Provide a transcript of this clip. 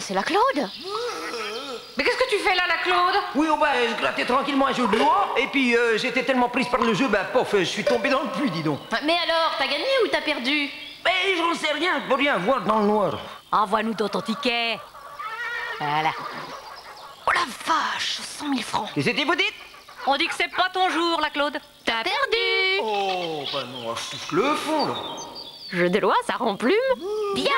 C'est la Claude Mais qu'est-ce que tu fais là, la Claude? Oui, oh bah, je grattais tranquillement un jeu de loi, et puis euh, j'étais tellement prise par le jeu, bah, pof, je suis tombée dans le puits, dis donc. Mais alors, t'as gagné ou t'as perdu? Mais j'en sais rien, je rien voir dans le noir. Envoie-nous donc ton ticket. Voilà. Oh la vache 100 000 francs Et c'était vous dites? On dit que c'est pas ton jour, la Claude. T'as perdu Oh, ben non, je touche le fond, là. Jeu de loi, ça rend plume Bien